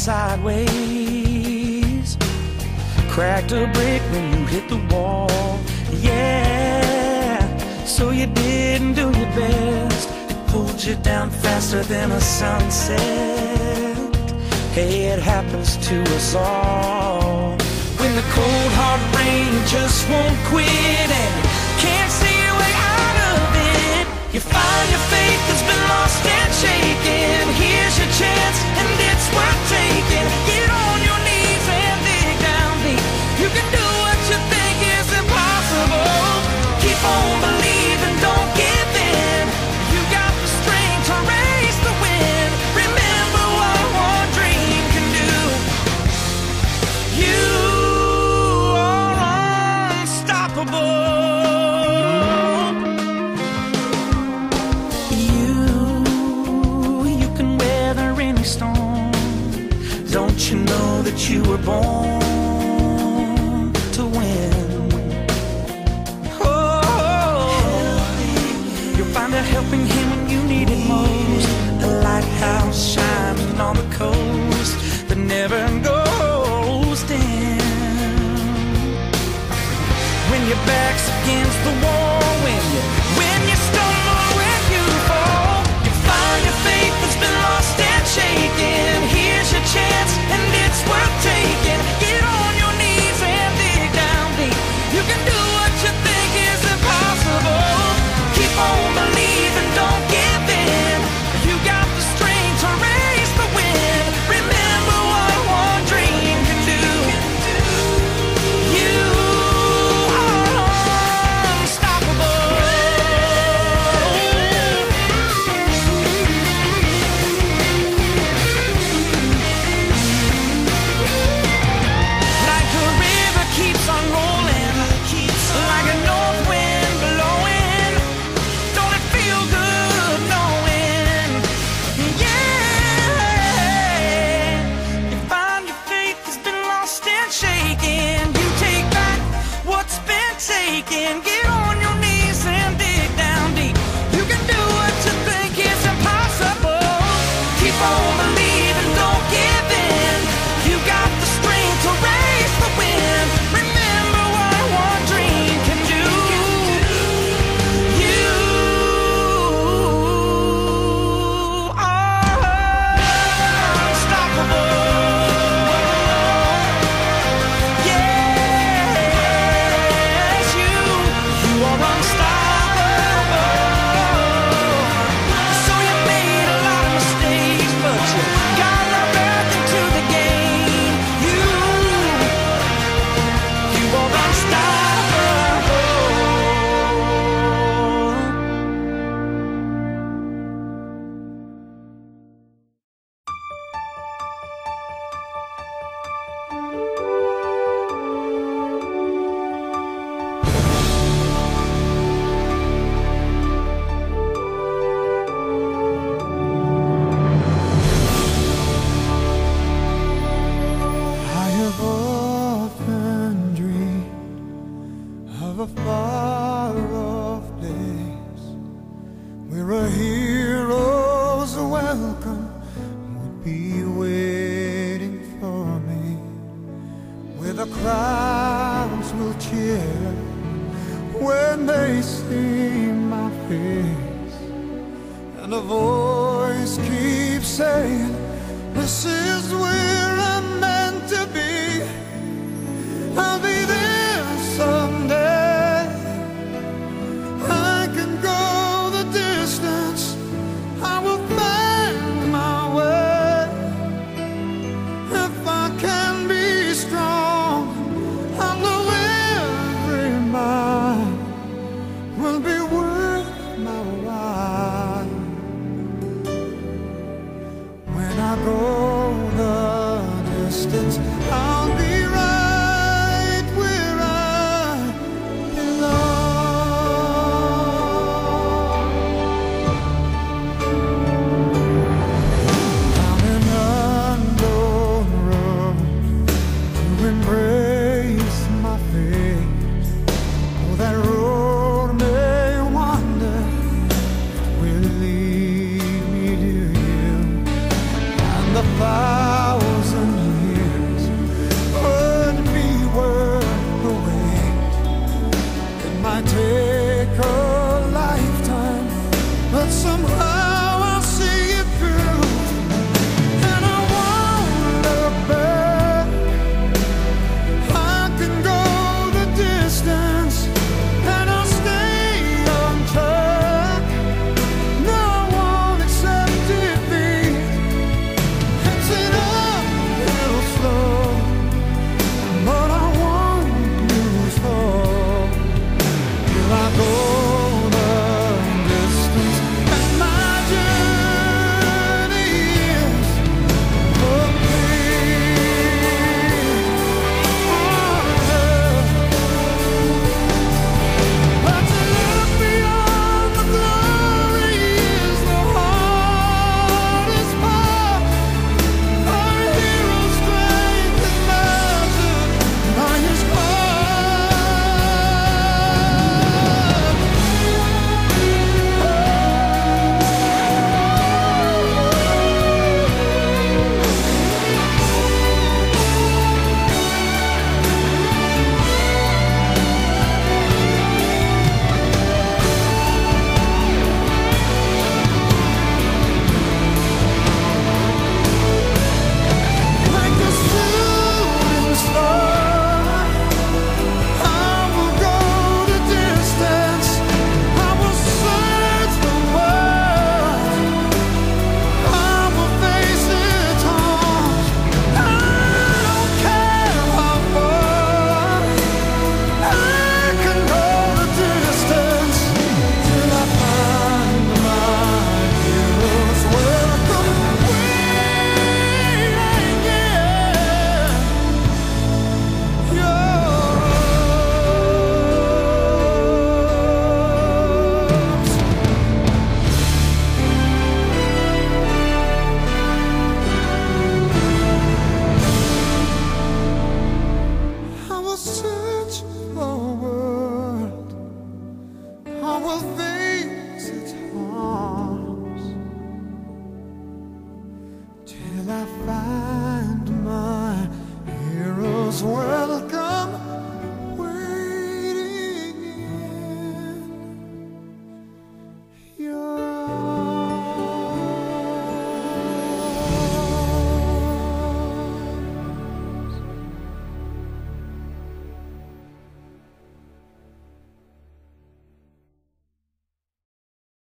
sideways. Cracked a brick when you hit the wall. Yeah, so you didn't do your best. It pulled you down faster than a sunset. Hey, it happens to us all. When the cold hard rain just won't quit and you were born to win. Oh, you'll find a helping hand. Oh. crowds will cheer when they see my face. And a voice keeps saying, This is where. remember